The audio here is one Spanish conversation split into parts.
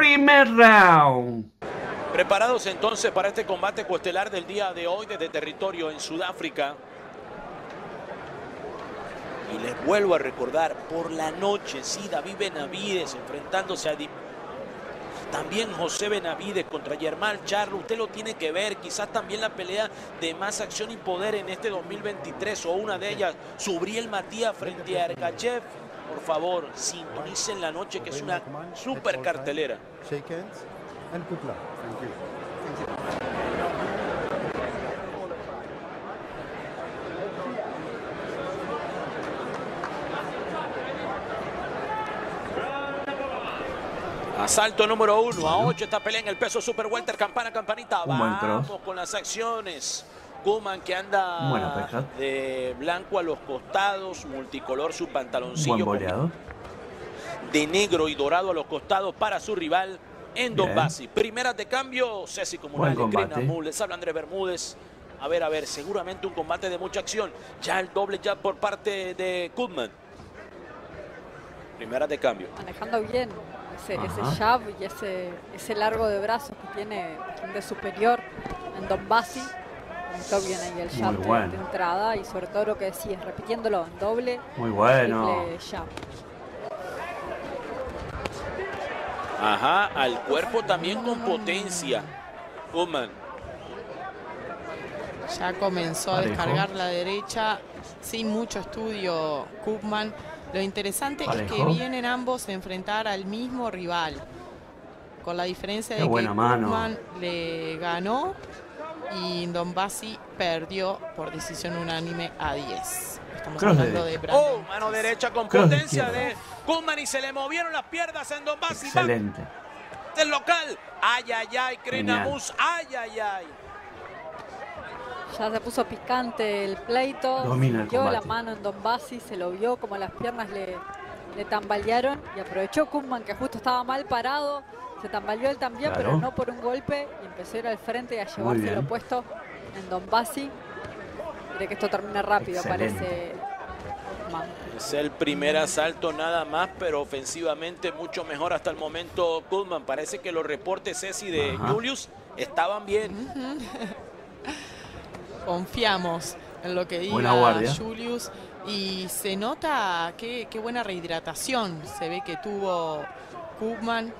Primer round. Preparados entonces para este combate coestelar del día de hoy desde territorio en Sudáfrica. Y les vuelvo a recordar, por la noche, sí, David Benavides enfrentándose a... También José Benavides contra Germán Charlo, usted lo tiene que ver, quizás también la pelea de más acción y poder en este 2023 o una de ellas, Subriel Matías frente a Ergachev. Por favor, sintonicen la noche que es una super cartelera. Asalto número uno a 8 esta pelea en el peso super welter, campana, campanita. Vamos con las acciones. Kuman que anda de blanco a los costados, multicolor su pantaloncillo. De negro y dorado a los costados para su rival en Donbasi. Primeras de cambio, Ceci Comunal, les habla Andrés Bermúdez. A ver, a ver, seguramente un combate de mucha acción. Ya el doble ya por parte de Kutman. Primeras de cambio. Manejando bien ese, jab y ese, ese largo de brazos que tiene de superior en Donbasi. Muy bien ahí el jab de, entrada y sobre todo lo que decías, repitiéndolo en doble. Muy bueno. Jab. Ajá, al cuerpo también con potencia. Kuman. Ya comenzó a descargar la derecha sin mucho estudio Kupman. Lo interesante es que vienen ambos a enfrentar al mismo rival. Con la diferencia de que Kupman le ganó y Donbasi perdió por decisión unánime a 10. Estamos hablando de, Oh, mano derecha con potencia de Kuman y se le movieron las piernas en Donbasi. Excelente. El local. Ay, ay, ay, Krenamus. Ay, ay, ay. Ya se puso picante el pleito. Domina dio la mano en Donbasi, se lo vio como las piernas le, le tambalearon y aprovechó Kuman que justo estaba mal parado. Se tambaleó él también, pero no por un golpe y empezó a ir al frente y a llevarse lo puesto en Donbasi. Quiere que esto termine rápido, parece es el primer asalto nada más, pero ofensivamente mucho mejor hasta el momento Goodman. Parece que los reportes Ceci de Julius estaban bien. Confiamos en lo que diga Julius. Y se nota qué, buena rehidratación se ve que tuvo Koopman.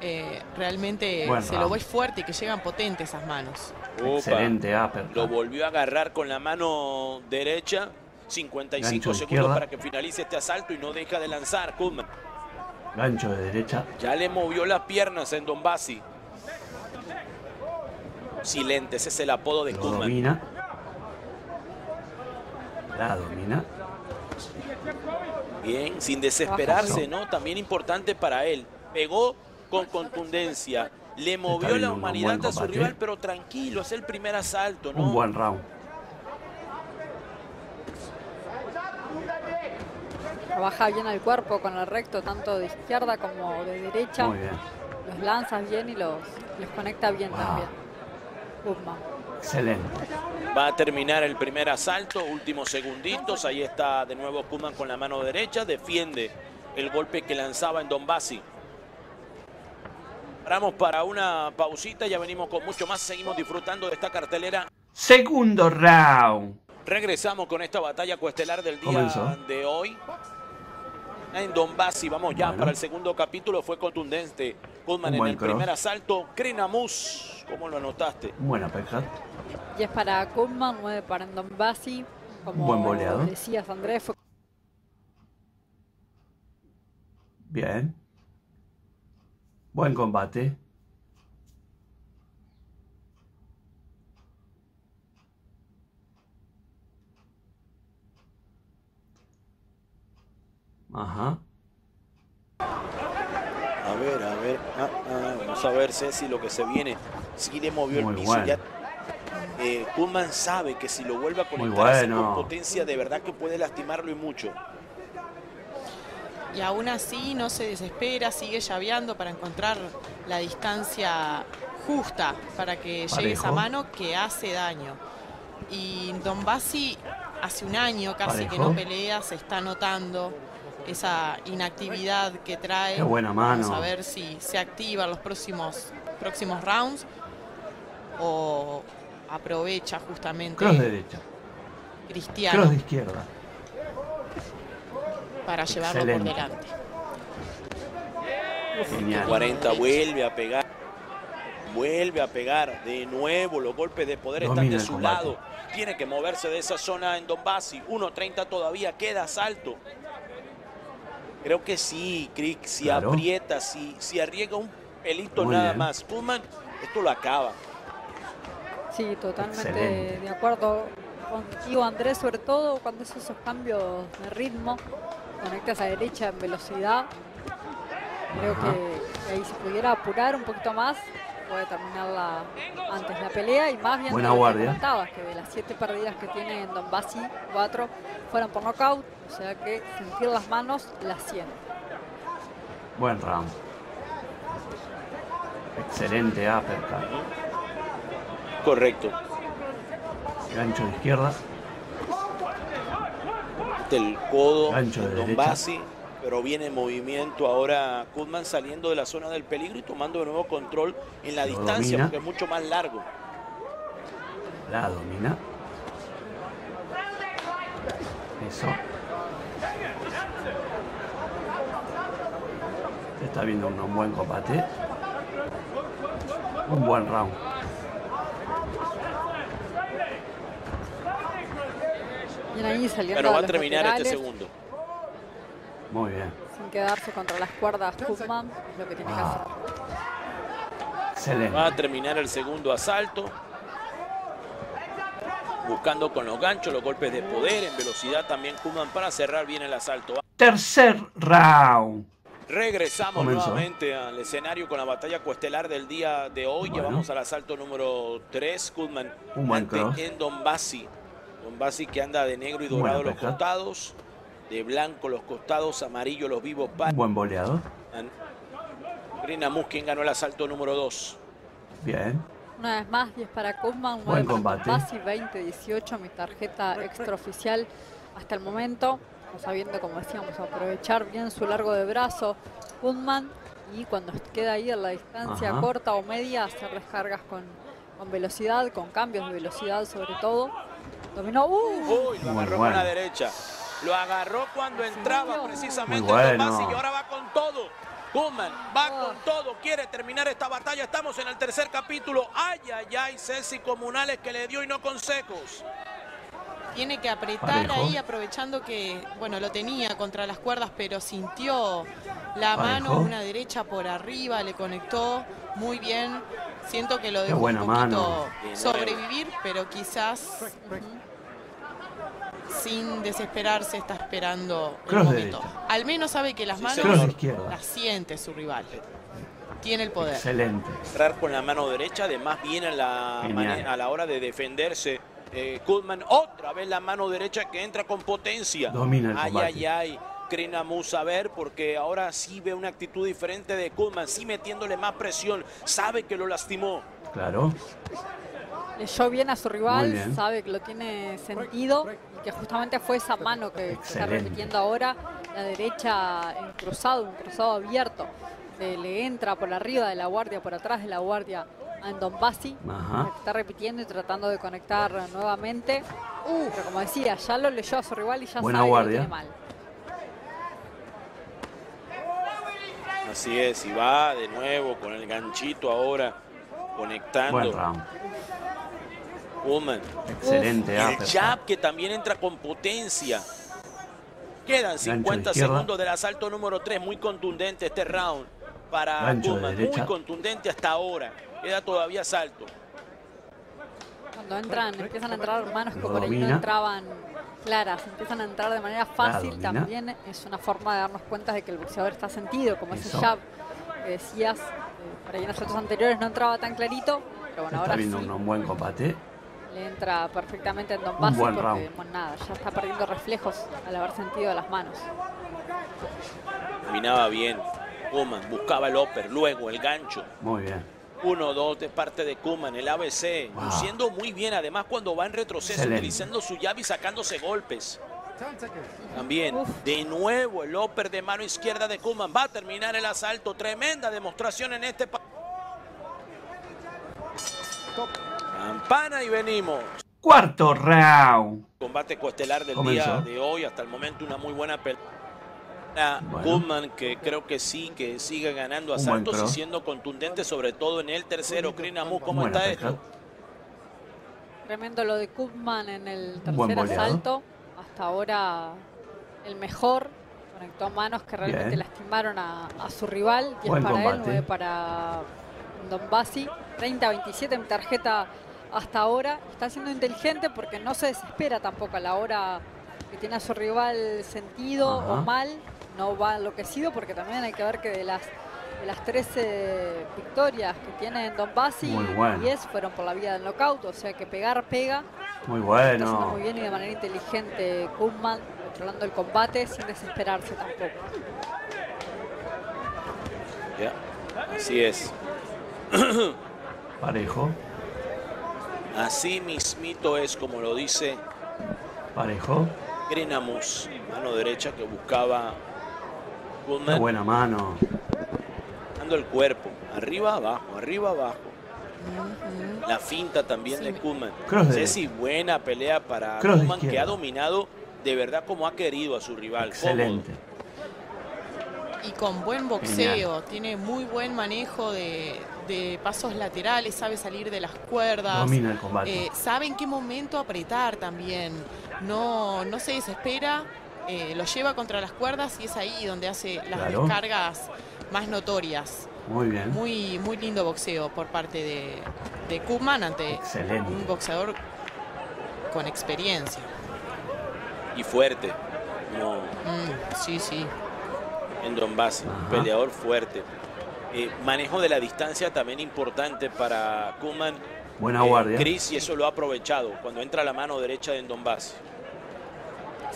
Eh, realmente se lo ve fuerte y que llegan potentes esas manos. Excelente Lo volvió a agarrar con la mano derecha. 55 segundos para que finalice este asalto y no deja de lanzar Kuzman. Gancho de derecha. Ya le movió las piernas en Donbasi. Silente, ese es el apodo de Kuzman. Domina. La domina. Bien, sin desesperarse, ¿no? También importante para él. Pegó con contundencia. Le movió la humanidad a su rival, pero tranquilo, es el primer asalto, ¿no? Un buen round. Trabaja bien el cuerpo con el recto, tanto de izquierda como de derecha. Los lanza bien y los, los conecta bien también. Excelente. Va a terminar el primer asalto, últimos segunditos. Ahí está de nuevo Kuman con la mano derecha. Defiende el golpe que lanzaba en Donbasi. Paramos para una pausita, ya venimos con mucho más. Seguimos disfrutando de esta cartelera. Segundo round. Regresamos con esta batalla cuestelar del día de hoy en Donbass. vamos ya para el segundo capítulo. Fue contundente. Goldman en el primer asalto. Krenamus, ¿cómo lo anotaste? Buena peja. Y es para Goldman, 9 para Donbassi. Como Buen boleado. decías, Andrés. Fue... Bien. Buen combate. Ajá. A ver, a ver. Ah, ah, vamos a ver, Ceci, lo que se viene. Sí le movió el piso. Ya, eh, sabe que si lo vuelve a conectar con potencia, de verdad que puede lastimarlo y mucho. Y aún así no se desespera, sigue llaveando para encontrar la distancia justa para que llegue esa mano que hace daño. Y Don Bassi hace un año casi que no pelea, se está notando esa inactividad que trae. Qué buena mano. Vamos a ver si se activa los próximos, próximos rounds o aprovecha justamente. Cross derecha. Cristiano. Cross de izquierda. Para llevarlo por delante. Genial. 40 vuelve a pegar. Vuelve a pegar de nuevo. Los golpes de poder están de su lado. Tiene que moverse de esa zona en Donbassi. 1.30 todavía. Queda salto. Creo que sí, Crick. Si aprieta, si, si arriesga un pelito nada más. Pullman, esto lo acaba. Sí, totalmente de acuerdo contigo, Andrés, sobre todo cuando haces esos cambios de ritmo, conectas a derecha en velocidad. Creo que, ahí si pudiera apurar un poquito más, puede terminarla antes la pelea y más bien Buena guardia. que de las siete perdidas que tiene en Donbassi, cuatro fueron por nocaut, o sea que sentir las manos las siente. Buen round. Excelente uppercut. Correcto. Gancho de izquierda. Del codo Gancho de Don Bassi, pero viene en movimiento ahora Kuzman saliendo de la zona del peligro y tomando de nuevo control en la distancia porque es mucho más largo. La domina. Eso. está viendo un buen combate. Un buen round. Pero va a terminar este segundo. Muy bien. Sin quedarse contra las cuerdas Kuzman, lo que tiene que hacer. Excelente. Va a terminar el segundo asalto. Buscando con los ganchos, los golpes de poder, en velocidad también Kuzman para cerrar bien el asalto. Tercer round. Regresamos nuevamente al escenario con la batalla cuestelar del día de hoy. Llevamos al asalto número 3, Kuzman ante Endon Bassi. Basi que anda de negro y dorado los costados, de blanco los costados, amarillo los vivos. Buen boleado. Grina Mus, quien ganó el asalto número 2. Bien. Una vez más, 10 para Kuzman, Buen combate. Basi 20-18, mi tarjeta extraoficial hasta el momento. Sabiendo, como decíamos, aprovechar bien su largo de brazo Kuzman y cuando queda ahí en la distancia corta o media, hacer descargas con, con velocidad, con cambios de velocidad sobre todo Dominó. Uh. Uy, lo agarró con la derecha. Lo agarró cuando entraba precisamente el y ahora va con todo. Kuman va ah. con todo, quiere terminar esta batalla. Estamos en el tercer capítulo. Ay, ay, ay, Ceci Comunales que le dio y no consejos. Tiene que apretar ahí aprovechando que, bueno, lo tenía contra las cuerdas, pero sintió la mano, una derecha por arriba, le conectó muy bien. Siento que lo dejó un poquito sobrevivir, pero quizás sin desesperarse está esperando el momento. Al menos sabe que las manos las siente su rival. Tiene el poder. Excelente. Entrar con la mano derecha, además viene a la, a la hora de defenderse. Eh, otra vez la mano derecha que entra con potencia. Domina el ay, ay, ay. Krinamus a ver, porque ahora sí ve una actitud diferente de Kudman, sí metiéndole más presión, sabe que lo lastimó. Claro. Leyó bien a su rival, sabe que lo tiene sentido y que justamente fue esa mano que, está repitiendo ahora, la derecha en cruzado, un cruzado abierto. Le, entra por arriba de la guardia, por atrás de la guardia a Donbassi, está repitiendo y tratando de conectar nuevamente. pero como decía, ya lo leyó a su rival y ya sabe que tiene mal. Así es, y va de nuevo con el ganchito ahora, conectando. Buen round. Woman. Excelente. el jab que también entra con potencia. Quedan 50 segundos del asalto número 3. Muy contundente este round para Woman. Muy contundente hasta ahora. Queda todavía asalto. Cuando entran, empiezan a entrar manos que por ahí no entraban claras, empiezan a entrar de manera fácil, también es una forma de darnos cuenta de que el boxeador está sentido, como ese jab que decías, eh, por ahí en los otros anteriores no entraba tan clarito, pero bueno, ahora viendo un buen combate le entra perfectamente en Don Bassi porque nada, ya está perdiendo reflejos al haber sentido las manos. Caminaba bien. Kuman buscaba el upper, luego el gancho. Muy bien. 1-2 de parte de Kuman, el ABC, luciendo muy bien, además cuando va en retroceso, utilizando su llave y sacándose golpes. También, de nuevo, el upper de mano izquierda de Kuman. Va a terminar el asalto. Tremenda demostración en este... Campana y venimos. Cuarto round. Combate coestelar del día de hoy. Hasta el momento una muy buena pelea. Bueno. que creo que sí, que sigue ganando asaltos y siendo contundente, sobre todo en el tercero. Krinamu, ¿cómo está esto? Tremendo lo de Kuzman en el tercer asalto. Hasta ahora el mejor. Conectó manos que realmente lastimaron a, su rival. 10 para él, 9 para Don Basi. 30-27 en tarjeta hasta ahora. Está siendo inteligente porque no se desespera tampoco a la hora que tiene a su rival sentido o mal. No va enloquecido porque también hay que ver que de las de las 13 victorias que tiene en Donbass, bueno. 10 fueron por la vía del knockout, o sea que pegar pega. Muy bueno. Está muy bien y de manera inteligente Kuhlman, controlando el combate sin desesperarse tampoco. Ya, así es. Parejo. Así mismito es como lo dice Parejo. Grenamus, mano derecha que buscaba Qué buena mano el cuerpo, arriba, abajo, arriba, abajo. La finta también de Kuman. Ceci, buena pelea para Kuman que ha dominado de verdad como ha querido a su rival. Excelente. Y con buen boxeo, tiene muy buen manejo de, pasos laterales, sabe salir de las cuerdas. Domina el combate. Eh, sabe en qué momento apretar también. No, no se desespera, eh, lo lleva contra las cuerdas y es ahí donde hace las descargas más notorias. Muy bien. Muy, muy lindo boxeo por parte de, de Kuman ante un boxeador con experiencia. Y fuerte. No. Mm, sí, sí. En Donbass, peleador fuerte. Eh, manejo de la distancia también importante para Kuman. Buena guardia. Chris, y eso lo ha aprovechado cuando entra la mano derecha de Donbass.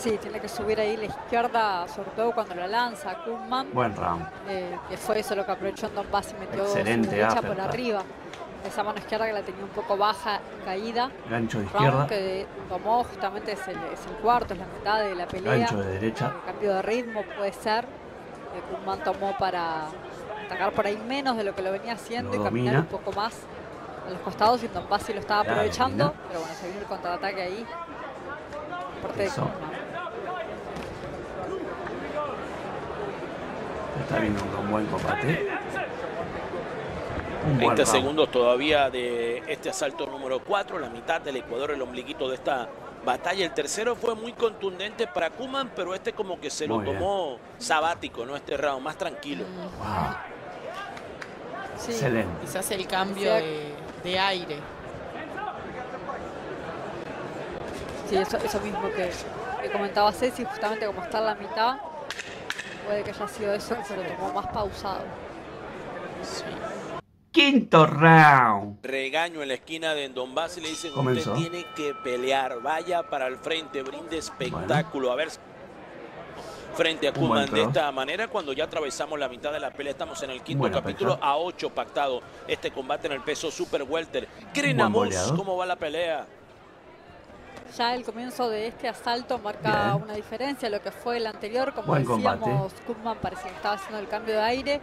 Sí, tiene que subir ahí la izquierda, sobre todo cuando la lanza Kuhlman. Buen round. Eh, que fue eso lo que aprovechó en Donbass y metió Excelente, su derecha por arriba. Esa mano izquierda que la tenía un poco baja, caída. Gancho de izquierda. que tomó justamente es el, cuarto, es la mitad de la pelea. Gancho de derecha. El cambio de ritmo puede ser. Que tomó para atacar por ahí menos de lo que lo venía haciendo y caminar un poco más a los costados y Donbass lo estaba aprovechando. Pero bueno, se vino el contraataque ahí. Por parte de Está viendo un buen combate. 20 segundos todavía de este asalto número 4, la mitad del Ecuador, el ombliguito de esta batalla. El tercero fue muy contundente para Kuman, pero este como que se lo tomó sabático, ¿no? Este round, más tranquilo. Wow. Excelente. Quizás el cambio de, aire. Sí, eso, mismo que, que comentaba Ceci, justamente como está en la mitad, Puede que haya sido eso, pero tomó más pausado. Quinto round. Regaño en la esquina de Donbass y le dicen, usted tiene que pelear, vaya para el frente, brinde espectáculo. A ver frente a Kuman de esta manera cuando ya atravesamos la mitad de la pelea estamos en el quinto capítulo a ocho pactado este combate en el peso super welter. Krenamus, ¿cómo va la pelea? Ya el comienzo de este asalto marca una diferencia, lo que fue el anterior, como decíamos, Kuzman parecía que estaba haciendo el cambio de aire,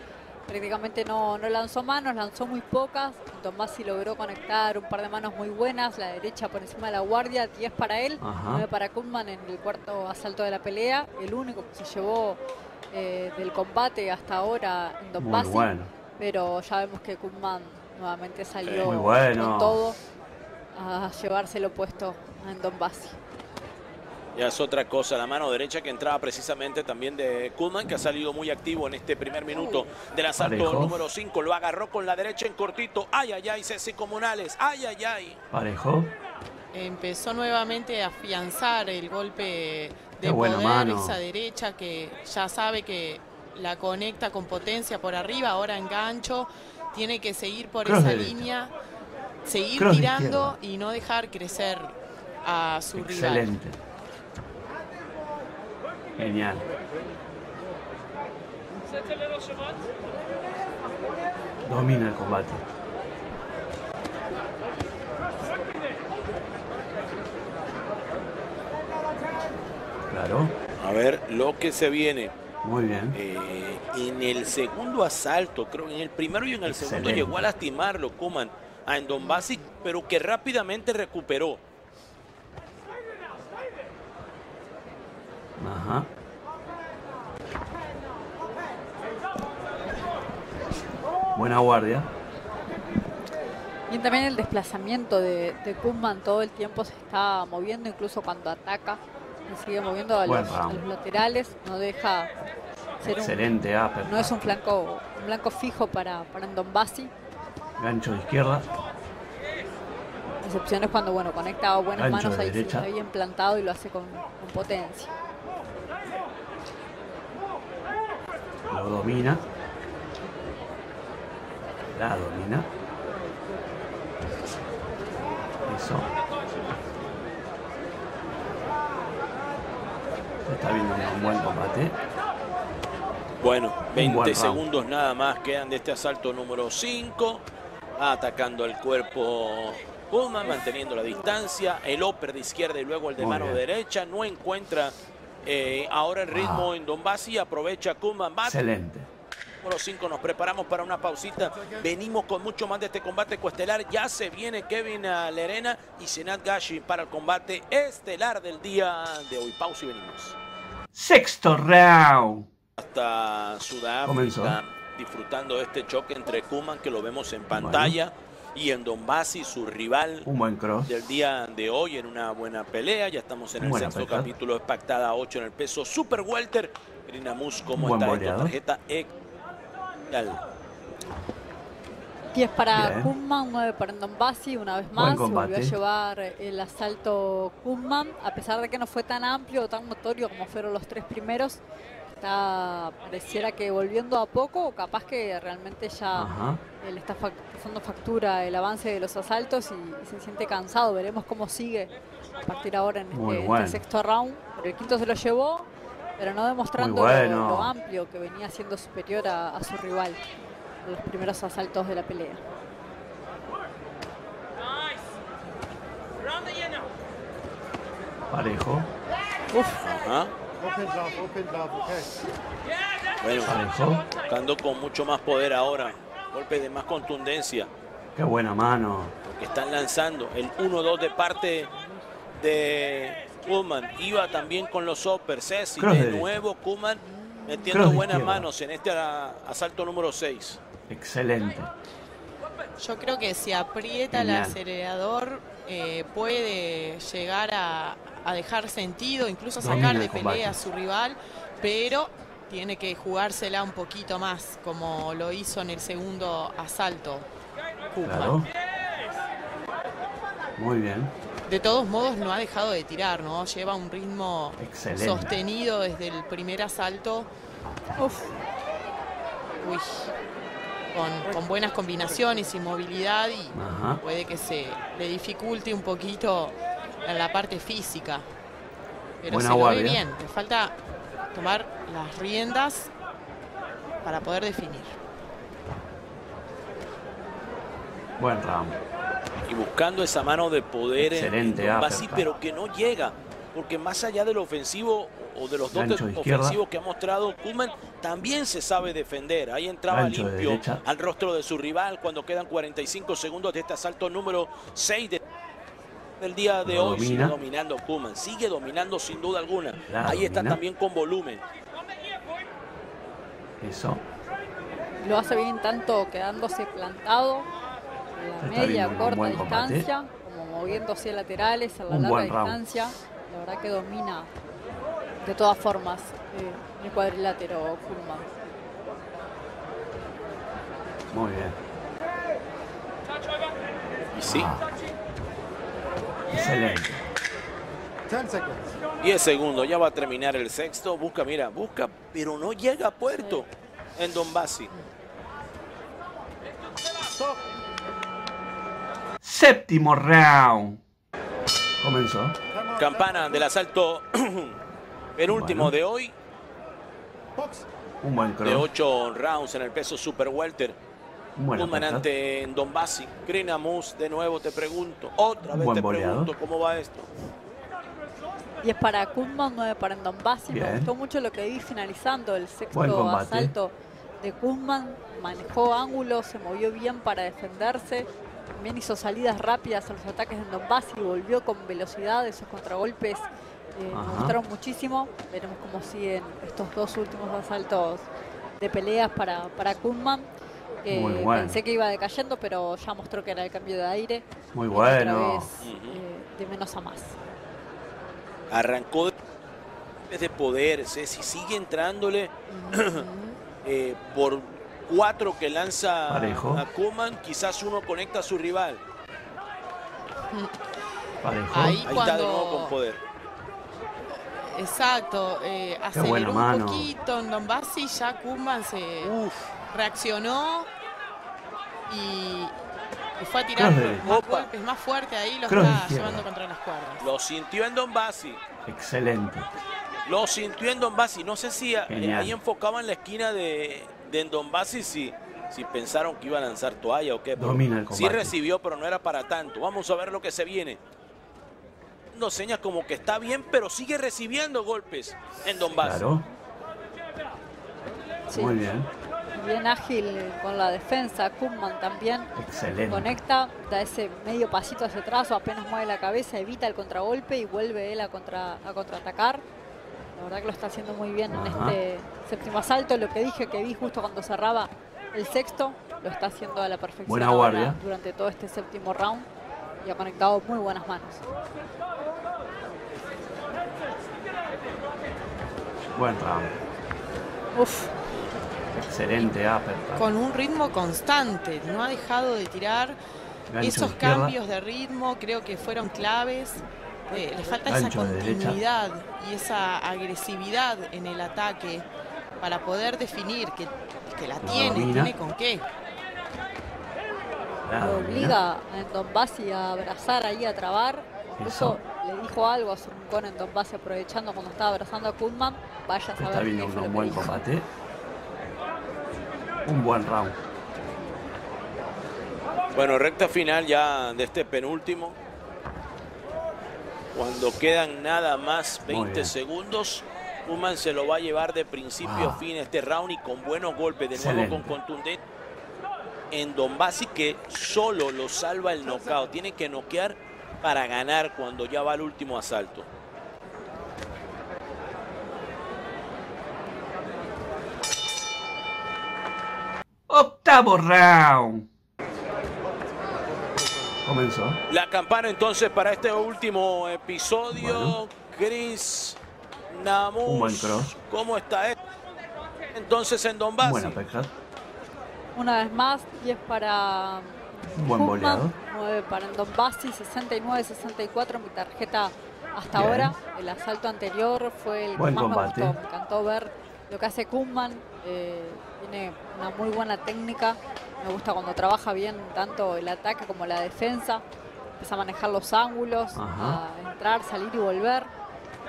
prácticamente no, no lanzó manos, lanzó muy pocas, Tomasi logró conectar un par de manos muy buenas, la derecha por encima de la guardia, 10 para él, 9 para Kuzman en el cuarto asalto de la pelea, el único que se llevó eh, del combate hasta ahora en Don pero ya vemos que Kuzman nuevamente salió con todo a llevárselo puesto en Donbass. Ya es otra cosa, la mano derecha que entraba precisamente también de Kuhlman, que ha salido muy activo en este primer minuto del asalto número 5. Lo agarró con la derecha en cortito. Ay, ay, ay, Ceci Comunales. Ay, ay, ay. Parejo. Empezó nuevamente a afianzar el golpe de poder, esa derecha que ya sabe que la conecta con potencia por arriba, ahora engancho. Tiene que seguir por esa línea, seguir tirando y no dejar crecer a su Excelente. Genial. Domina el combate. Claro. A ver lo que se viene. Muy bien. Eh, en el segundo asalto, creo, en el primero y en el segundo llegó a lastimarlo Kuman a Endombasi, pero que rápidamente recuperó. Ajá. Buena guardia. Y también el desplazamiento de, de todo el tiempo se está moviendo, incluso cuando ataca, se sigue moviendo a, los, laterales, no deja ser Excelente un, No es un flanco, un blanco fijo para, para Ndombasi. Gancho de izquierda. Excepciones cuando bueno conecta buenas manos ahí, está bien plantado y lo hace con, con potencia. Lo domina. La domina. Eso. está viendo un buen combate. Bueno, 20 segundos nada más quedan de este asalto número 5. Atacando el cuerpo Puma, manteniendo la distancia. El upper de izquierda y luego el de mano derecha. No encuentra eh, ahora el ritmo ah. en Donbass aprovecha Kuma. Excelente. Número 5, nos preparamos para una pausita. Venimos con mucho más de este combate coestelar. Ya se viene Kevin Lerena y Senat Gashi para el combate estelar del día de hoy. Pausa y venimos. Sexto round. Hasta Sudáfrica disfrutando de este choque entre Kuman que lo vemos en pantalla y en Donbass su rival del día de hoy en una buena pelea. Ya estamos en el sexto capítulo de Pactada 8 en el peso Super Welter. Grinamus, ¿cómo está esta tarjeta? 10 para Kumman, 9 para Ndombasi, una vez más. Se volvió a llevar el asalto Kumman, a pesar de que no fue tan amplio o tan notorio como fueron los tres primeros. Está, pareciera que volviendo a poco, capaz que realmente ya le está pasando factura el avance de los asaltos y, se siente cansado. Veremos cómo sigue a partir ahora en este, este, sexto round. Pero el quinto se lo llevó, pero no demostrando lo, amplio que venía siendo superior a, su rival en los primeros asaltos de la pelea. Parejo. Bueno, buscando con mucho más poder ahora. Golpe de más contundencia. Qué buena mano. que están lanzando. El 1-2 de parte de Kuman. Iba también con los uppers. Ceci. De nuevo Kuman metiendo buenas manos en este asalto número 6. Excelente. Yo creo que si aprieta el acelerador eh, puede llegar a, dejar sentido, incluso sacar de pelea a su rival, pero tiene que jugársela un poquito más, como lo hizo en el segundo asalto. Muy bien. De todos modos no ha dejado de tirar, ¿no? Lleva un ritmo sostenido desde el primer asalto. Uf. Uy. Con, buenas combinaciones y movilidad y puede que se le dificulte un poquito en la parte física. Pero se lo ve bien. Le falta tomar las riendas para poder definir. Buen round y buscando esa mano de poder Excelente, en, pero que no llega, porque más allá del ofensivo o de los dotes ofensivos que ha mostrado Kuman, también se sabe defender. Ahí entraba limpio al rostro de su rival cuando quedan 45 segundos de este asalto número 6 del día de hoy. Sigue dominando Kuman, sigue dominando sin duda alguna. Ahí está también con volumen. Eso. Lo hace bien tanto quedándose plantado la media, corta distancia, como moviendo hacia laterales, a la larga distancia. La verdad que domina de todas formas eh, el cuadrilátero Kurman. Muy bien. Y sí. Ah. Excelente. 10 segundos, ya va a terminar el sexto. Busca, mira, busca, pero no llega a puerto en Donbasi. Séptimo round. Comenzó. Campana del asalto penúltimo de hoy. Un buen De ocho rounds en el peso super welter. Un manante en Donbasi. Grinamus, de nuevo te pregunto. Otra vez te pregunto cómo va esto. 10 para Kuzman, 9 para Ndombasi. Me gustó mucho lo que vi finalizando el sexto asalto de Kuzman. Manejó ángulos, se movió bien para defenderse. También hizo salidas rápidas a los ataques de Ndombasi y volvió con velocidad. Esos contragolpes eh, me gustaron muchísimo. Veremos cómo siguen estos dos últimos asaltos de peleas para, para Kuzman. Pensé que iba decayendo, pero ya mostró que era el cambio de aire. Muy bueno. Eh, de menos a más. Arrancó de poder, si sigue entrándole eh, por cuatro que lanza a Kuman, quizás uno conecta a su rival. Ahí, está de nuevo con poder. Exacto, eh, aceleró un poquito en Donbass ya Kuman se reaccionó y, fue a tirar más golpes más fuerte ahí, lo está llevando contra las cuerdas. Lo sintió en Donbassi. Excelente. Lo sintió en Donbassi. No sé si ahí enfocaba en la esquina de, de Donbassi si, si pensaron que iba a lanzar toalla o qué. Domina el Sí recibió, pero no era para tanto. Vamos a ver lo que se viene. No señas como que está bien, pero sigue recibiendo golpes en Donbassi. Claro. Muy bien bien ágil con la defensa. Kuhlman también Excelente. conecta, da ese medio pasito hacia atrás o apenas mueve la cabeza, evita el contragolpe y vuelve él a, contra, a contraatacar. La verdad que lo está haciendo muy bien en este séptimo asalto. Lo que dije que vi justo cuando cerraba el sexto, lo está haciendo a la perfección Buena guardia. durante todo este séptimo round y ha conectado muy buenas manos. Buen round. Uf, Excelente Con un ritmo constante, no ha dejado de tirar. Esos cambios de ritmo creo que fueron claves. Eh, le falta esa continuidad y esa agresividad en el ataque para poder definir que, que la tiene, tiene con qué. Lo obliga a Donbass a abrazar ahí, a trabar. Incluso le dijo algo a su rincón en Donbass aprovechando cuando estaba abrazando a Kuzman. Vaya a saber Está viendo un buen combate un buen round. Bueno, recta final ya de este penúltimo. Cuando quedan nada más 20 segundos, Human se lo va a llevar de principio a fin este round y con buenos golpes, de nuevo con contundente. En Donbasi que solo lo salva el knockout. Tiene que noquear para ganar cuando ya va el último asalto. Octavo round. Comenzó. La campana entonces para este último episodio. Chris Namus. Un buen cross. ¿Cómo está Entonces en Donbass. Buena pesca. Una vez más, 10 para un buen boleado. 9 para Donbassi, 69-64 mi tarjeta hasta ahora. El asalto anterior fue el que más me gustó. Me encantó ver lo que hace Kuhlman. Eh, tiene una muy buena técnica. Me gusta cuando trabaja bien tanto el ataque como la defensa. Empieza a manejar los ángulos, a entrar, salir y volver.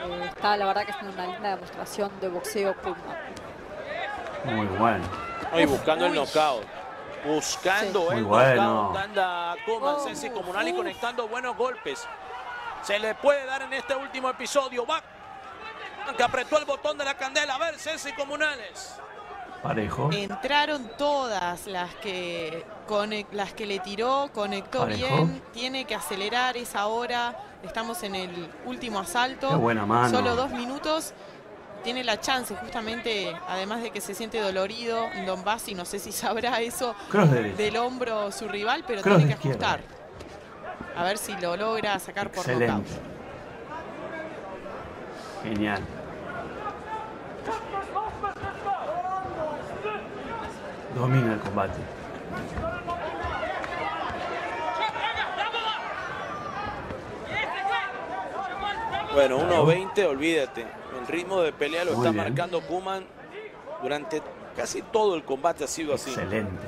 Eh, está la verdad que es una linda demostración de boxeo Puma. Muy bueno. Y buscando el knockout. Buscando el knockout. Anda Kuman, oh, Comunal y conectando buenos golpes. Se le puede dar en este último episodio. Va. Que apretó el botón de la candela. A ver, Ceci Comunales. Parejo. Entraron todas las que, las que le tiró, conectó bien, tiene que acelerar esa hora. Estamos en el último asalto. Qué buena mano. Solo dos minutos. Tiene la chance, justamente, además de que se siente dolorido, Don Bassi, no sé si sabrá eso del hombro su rival, pero tiene que ajustar. A ver si lo logra sacar por Excelente. Genial. Domina el combate. Bueno, 1.20, olvídate. El ritmo de pelea lo está marcando Kuman durante casi todo el combate ha sido así. Excelente.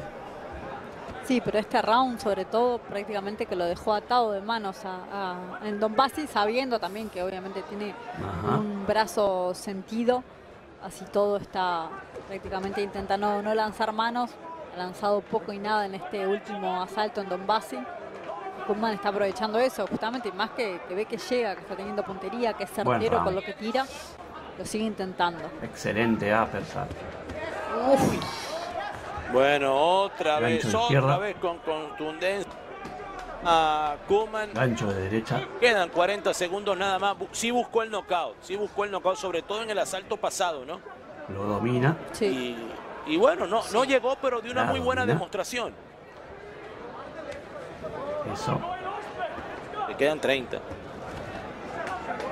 Sí, pero este round sobre todo prácticamente que lo dejó atado de manos a, a en Donbassi, sabiendo también que obviamente tiene un brazo sentido, así todo está prácticamente intentando no lanzar manos, ha lanzado poco y nada en este último asalto en Donbassi. Kuhlman está aprovechando eso, justamente, más que, ve que llega, que está teniendo puntería, que es certero con lo que tira, lo sigue intentando. Excelente a pesar. Bueno, otra vez, otra vez con contundencia a Kuman. Gancho de derecha. Quedan 40 segundos nada más. Sí buscó el knockout, sí buscó el knockout, sobre todo en el asalto pasado, ¿no? Lo domina. Sí. Y, bueno, no, no llegó, pero de una muy buena demostración. Eso. Le quedan 30.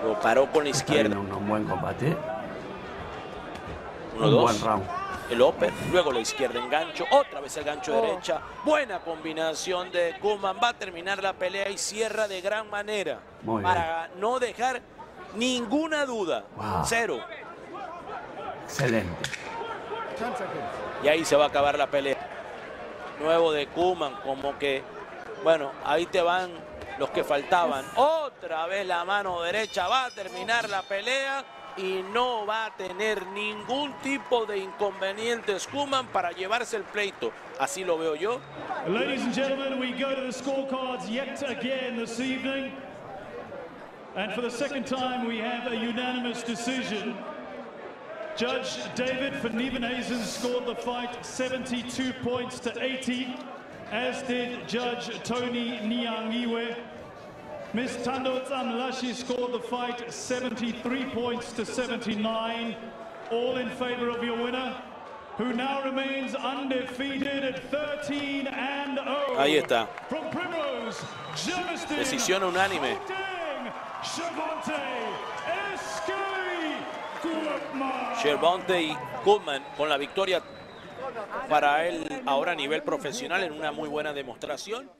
Lo paró con la izquierda. Un, un buen combate. un buen round el upper, luego la izquierda engancho, otra vez el gancho oh. derecha. Buena combinación de Kuman, va a terminar la pelea y cierra de gran manera para no dejar ninguna duda. Cero. Excelente. Y ahí se va a acabar la pelea. Nuevo de Kuman, como que, bueno, ahí te van los que faltaban. Otra vez la mano derecha, va a terminar la pelea y no va a tener ningún tipo de inconvenientes Kuman para llevarse el pleito. Así lo veo yo. Ladies and gentlemen, we go to the scorecards yet again this evening. And for the second time, we have a unanimous decision. Judge David van Nieuwenhuizen scored the fight 72 points to 80, as did Judge Tony Niangiwe. Ms. Tando Tsamlashi scored the fight 73 points to 79, all in favor of your winner, who now remains undefeated at 13 and 0. Ahí está. From Primrose, Decisión unánime. Shervonte y Goodman con la victoria para él ahora a nivel profesional en una muy buena demostración.